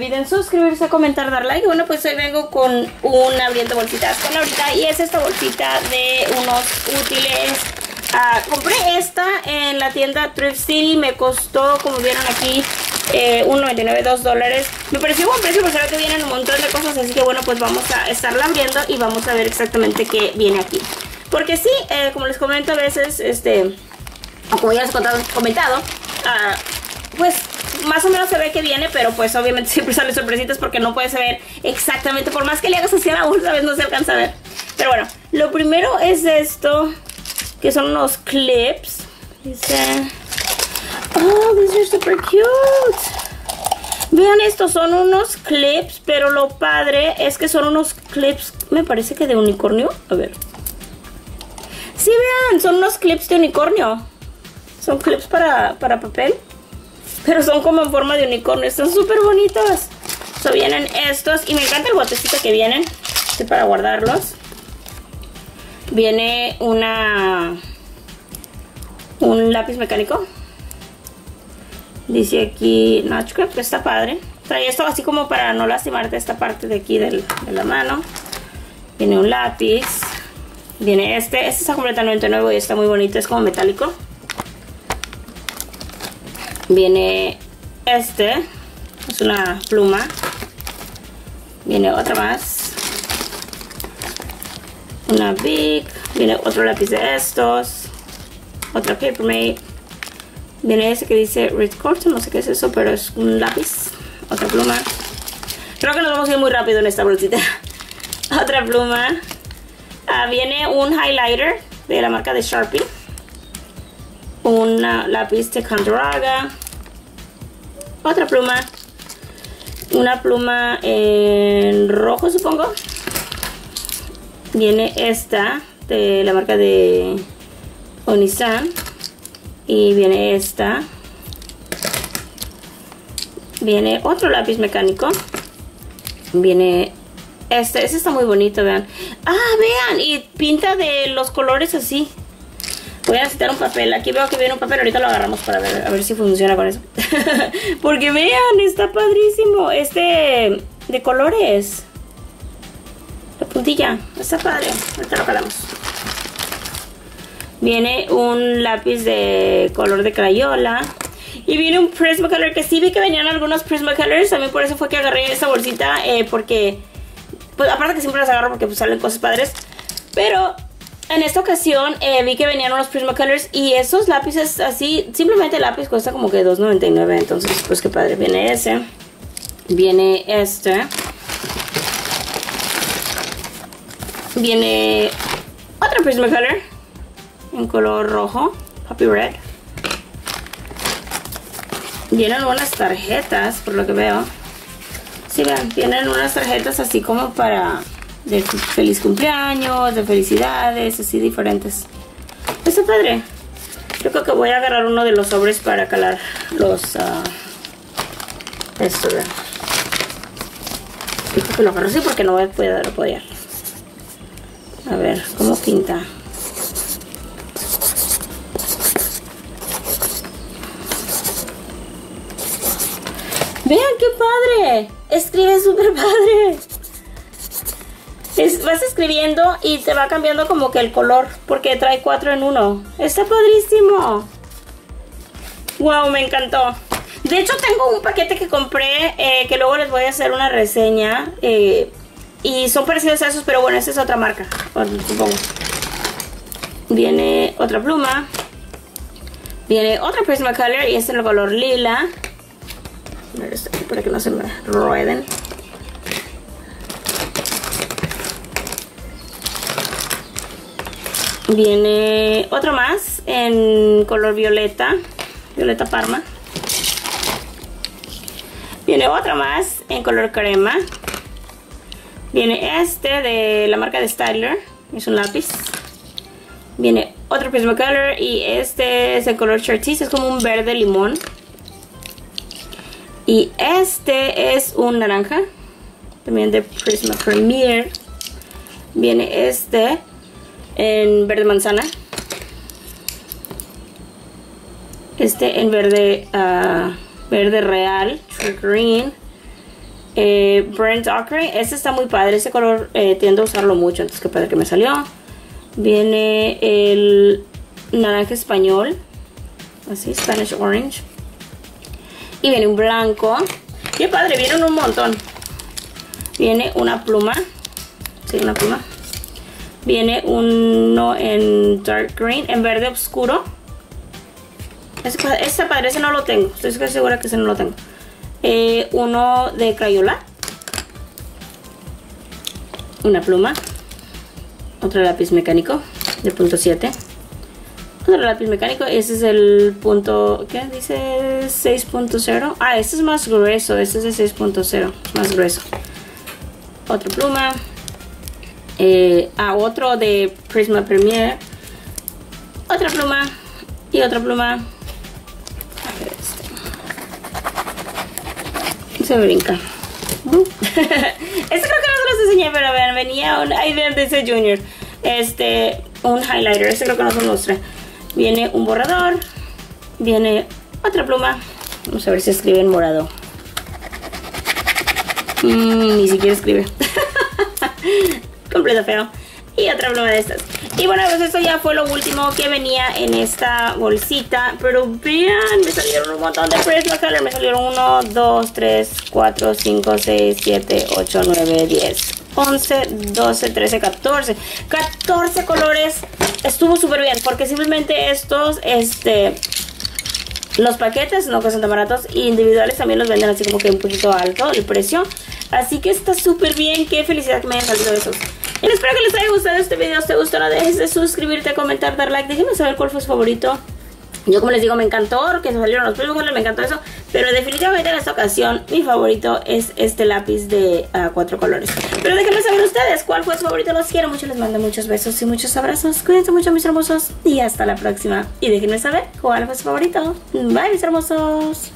olviden suscribirse, comentar, dar like. Bueno, pues hoy vengo con un abriendo bolsitas con ahorita y es esta bolsita de unos útiles. Ah, compré esta en la tienda Thrift City, me costó, como vieron aquí, eh, 1.99, 2 dólares. Me pareció buen precio, porque que vienen un montón de cosas, así que bueno, pues vamos a estarla abriendo y vamos a ver exactamente qué viene aquí. Porque sí, eh, como les comento a veces, este, como ya les he comentado, ah, pues más o menos se ve que viene, pero pues obviamente siempre sale sorpresitas porque no puedes ver exactamente, por más que le hagas así a la bolsa, no se alcanza a ver. Pero bueno, lo primero es esto, que son unos clips. Dice, oh, these are super cute. Vean estos, son unos clips, pero lo padre es que son unos clips, me parece que de unicornio. A ver. Sí, vean, son unos clips de unicornio. Son clips para, para papel. Pero son como en forma de unicornio. Están súper bonitos. So, vienen estos. Y me encanta el botecito que vienen. Este para guardarlos. Viene una... Un lápiz mecánico. Dice aquí Notch Grip, que está padre. Trae esto así como para no lastimarte esta parte de aquí de la mano. Viene un lápiz. Viene este. Este está completamente nuevo y está muy bonito. Es como metálico. Viene este. Es una pluma. Viene otra más. Una Big. Viene otro lápiz de estos. Otra Papermate. Viene ese que dice Red Corton. No sé qué es eso, pero es un lápiz. Otra pluma. Creo que nos vamos a ir muy rápido en esta bolsita. otra pluma. Ah, viene un highlighter de la marca de Sharpie. Un lápiz de Cantoraga. Otra pluma. Una pluma en rojo, supongo. Viene esta de la marca de Onisan. Y viene esta. Viene otro lápiz mecánico. Viene este, este está muy bonito, vean. Ah, vean, y pinta de los colores así. Voy a necesitar un papel. Aquí veo que viene un papel. Ahorita lo agarramos para ver, a ver si funciona con eso. Porque vean, está padrísimo. Este de colores. La puntilla. Está padre. Ahorita lo calamos. Viene un lápiz de color de crayola. Y viene un Prismacolor que sí vi que venían algunos Prismacolors. También por eso fue que agarré esta bolsita. Eh, porque pues aparte que siempre las agarro porque pues salen cosas padres. Pero en esta ocasión eh, vi que venían unos Prismacolors y esos lápices así, simplemente el lápiz cuesta como que $2.99. Entonces, pues qué padre. Viene ese. Viene este. Viene otro Prismacolor en color rojo, Poppy Red. Vienen unas tarjetas, por lo que veo. Sí, vean, tienen unas tarjetas así como para de feliz cumpleaños, de felicidades, así diferentes. Está padre. Creo que voy a agarrar uno de los sobres para calar los... Uh, esto, vean. Yo creo que lo agarro así porque no voy a poder apoyar. A ver, ¿cómo pinta? Vean qué padre. Escribe súper padre. Vas escribiendo y te va cambiando como que el color. Porque trae cuatro en uno. Está padrísimo. Wow, me encantó. De hecho tengo un paquete que compré eh, que luego les voy a hacer una reseña. Eh, y son parecidos a esos, pero bueno, esta es otra marca. Supongo. Viene otra pluma. Viene otra Prismacolor y este es el color lila para que no se me rueden. Viene otro más en color violeta, violeta parma. Viene otro más en color crema. Viene este de la marca de Styler, es un lápiz. Viene otro Prismacolor y este es el color Chartreuse, es como un verde limón. Y este es un naranja. También de Prisma Premier. Viene este en verde manzana. Este en verde, uh, verde real, green. Eh, Burnt Ochre. Este está muy padre. Ese color eh, tiendo a usarlo mucho. Entonces, qué padre que me salió. Viene el naranja español. Así, Spanish Orange. Y viene un blanco. Qué padre, vienen un montón. Viene una pluma. Sí, una pluma. Viene uno en dark green, en verde oscuro. Este, padre, ese no lo tengo. Estoy segura que ese no lo tengo. Eh, uno de Crayola. Una pluma. Otro lápiz mecánico de punto 7. Otro lápiz mecánico. Ese es el punto. ¿Qué dice? 6.0. Ah, este es más grueso. Este es de 6.0. Más grueso. Otra pluma. Eh, a otro de Prisma Premier, otra pluma y otra pluma. Este. Se brinca. este creo que no se los enseñé, pero vean, venía un, ahí de ese Junior. Este, un highlighter, este creo que no se mostré. Viene un borrador, viene otra pluma. Vamos a ver si escribe en morado. Mm, ni siquiera escribe. completo feo. Y otra pluma de estas. Y bueno, pues esto ya fue lo último que venía en esta bolsita. Pero vean, me salieron un montón de Prisma Color. Me salieron 1, 2, 3, 4, 5, 6, 7, 8, 9, 10, 11, 12, 13, 14. 14 colores. Estuvo súper bien porque simplemente estos, este... Los paquetes no que son tan baratos individuales también los venden así como que un poquito alto el precio. Así que está súper bien. Qué felicidad que me hayan salido esos. Y espero que les haya gustado este video. Si te gustó, no dejes de suscribirte, comentar, dar like. Déjenme saber cuál fue su favorito. Yo como les digo, me encantó que salieron los primos me encantó eso. Pero definitivamente en esta ocasión mi favorito es este lápiz de uh, cuatro colores. Pero déjenme saber ustedes cuál fue su favorito. Los quiero mucho, les mando muchos besos y muchos abrazos. Cuídense mucho mis hermosos y hasta la próxima. Y déjenme saber cuál fue su favorito. Bye mis hermosos.